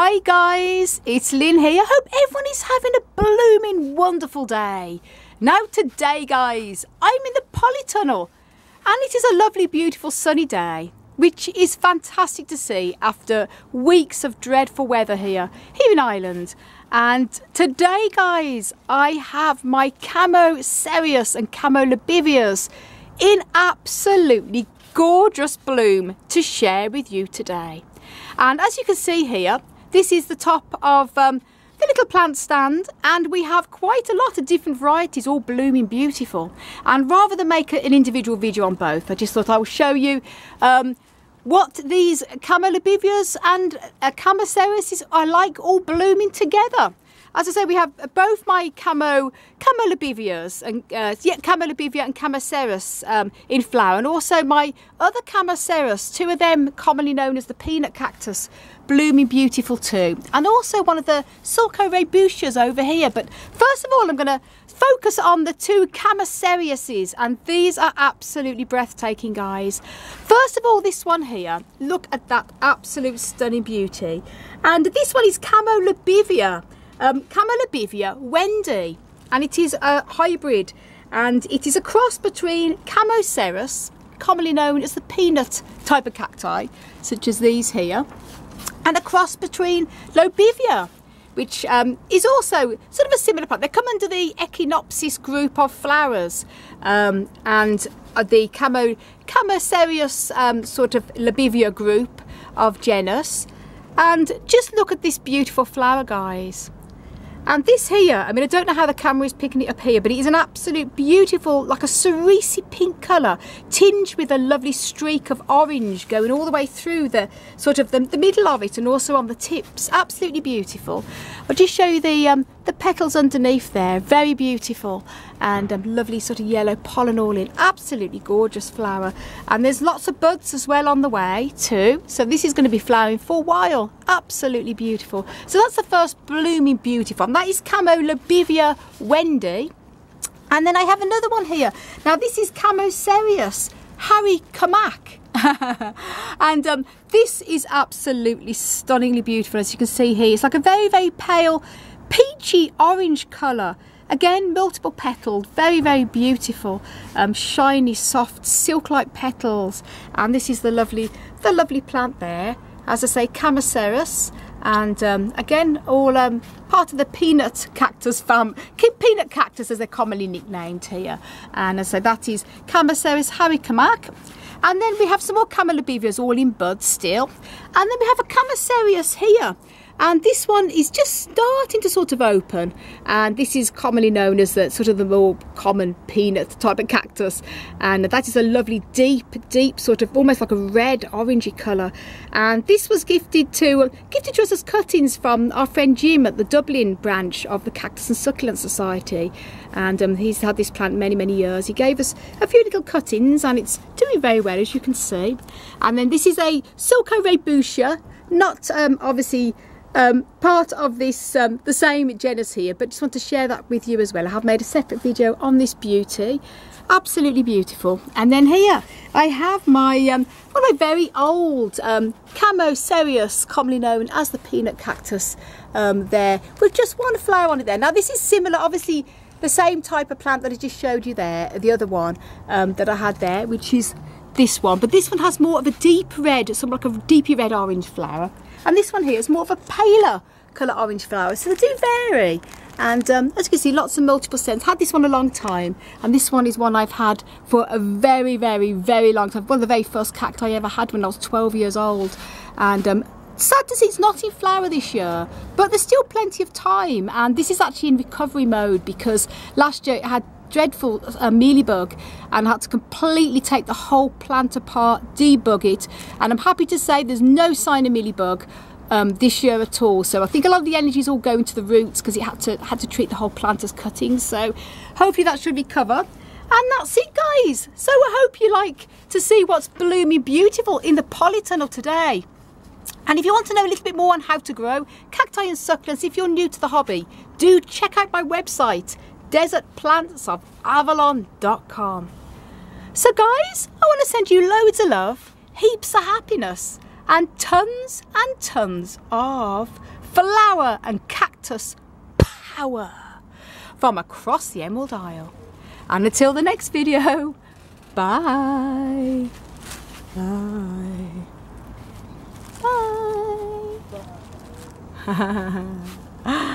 Hi guys, it's Lynn here. I Hope everyone is having a blooming wonderful day. Now today guys, I'm in the polytunnel and it is a lovely beautiful sunny day which is fantastic to see after weeks of dreadful weather here, here in Ireland. And today guys, I have my Chamaecereus and Chamaelobivias in absolutely gorgeous bloom to share with you today. And as you can see here, this is the top of um, the little plant stand and we have quite a lot of different varieties all blooming beautiful and rather than make an individual video on both I just thought I would show you um, what these Chamaelobivias and uh, Chamaecereus are like all blooming together. As I say, we have both my camo Chamaelobivias and uh, yeah, Chamaelobivia and Chamaecereus um, in flower, and also my other Chamaecereus, two of them commonly known as the peanut cactus, blooming beautiful too, and also one of the Sulcorebutias over here. But first of all, I'm going to focus on the two Chamaecereuses, and these are absolutely breathtaking, guys. First of all, this one here, look at that absolute stunning beauty. And this one is Chamaelobivia um, Chamaelobivia Wendy and it is a hybrid and it is a cross between Chamaecereus, commonly known as the peanut type of cacti, such as these here, and a cross between Lobivia, which um, is also sort of a similar plant. They come under the Echinopsis group of flowers um, and the Camo, um, sort of Lobivia group of genus. And just look at this beautiful flower, guys. And this here, I mean, I don't know how the camera is picking it up here, but it is an absolute beautiful, like a cerise pink colour, tinged with a lovely streak of orange going all the way through the sort of the, the middle of it and also on the tips. Absolutely beautiful. I'll just show you the, um, the petals underneath there. Very beautiful and um, lovely sort of yellow pollen all in. Absolutely gorgeous flower. And there's lots of buds as well on the way too. So this is going to be flowering for a while. Absolutely beautiful. So that's the first blooming beautiful. And that is Chamaelobivia Wendy. And then I have another one here. Now this is Chamaecereus Harry Kamak. and um, this is absolutely stunningly beautiful as you can see here. It's like a very, very pale peachy orange colour. Again, multiple petaled, very, very beautiful, um, shiny, soft, silk-like petals. And this is the lovely, the lovely plant there. As I say, Chamaecereus. And um, again, all um, part of the peanut cactus fam, peanut cactus as they're commonly nicknamed here. And as I say, that is Chamaecereus haricamac. And then we have some more Chamaelobivias all in bud still. And then we have a Chamaecereus here and this one is just starting to sort of open. And this is commonly known as the sort of the more common peanut type of cactus. And that is a lovely deep deep sort of almost like a red orangey colour. And this was gifted to gifted to us as cuttings from our friend Jim at the Dublin branch of the Cactus and Succulent Society. And um, he's had this plant many many years. He gave us a few little cuttings and it's doing very well as you can see. And then this is a Sulcorebutia not um, obviously um, part of this um, the same genus here but just want to share that with you as well. I have made a separate video on this beauty. Absolutely beautiful. And then here I have my um, one of my very old um, Chamaecereus commonly known as the peanut cactus um, there with just one flower on it there. Now this is similar obviously the same type of plant that I just showed you there the other one um, that I had there which is this one but this one has more of a deep red something like a deepy red orange flower and this one here is more of a paler colour orange flower. So they do vary. And um, as you can see, lots of multiple scents. Had this one a long time. And this one is one I've had for a very, very, very long time. One of the very first cacti I ever had when I was 12 years old. And um, sad to see it's not in flower this year but there's still plenty of time and this is actually in recovery mode because last year it had dreadful uh, mealybug and had to completely take the whole plant apart, debug it. And I'm happy to say there's no sign of mealybug um, this year at all. So I think a lot of the energy is all going to the roots because it had to had to treat the whole plant as cuttings. So hopefully that should recover. And that's it guys. So I hope you like to see what's blooming beautiful in the polytunnel today. And if you want to know a little bit more on how to grow cacti and succulents, if you're new to the hobby, do check out my website desertplantsofavalon.com. So guys, I want to send you loads of love, heaps of happiness, and tons and tons of flower and cactus power from across the Emerald Isle. And until the next video, bye. Bye. Bye.